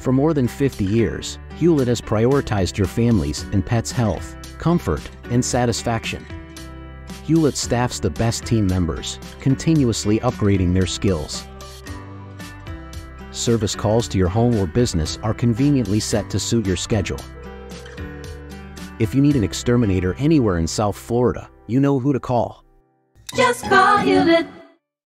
For more than 50 years, Hulett has prioritized your family's and pets' health, comfort, and satisfaction. Hulett staffs the best team members, continuously upgrading their skills. Service calls to your home or business are conveniently set to suit your schedule. If you need an exterminator anywhere in South Florida, you know who to call. Just call Hulett.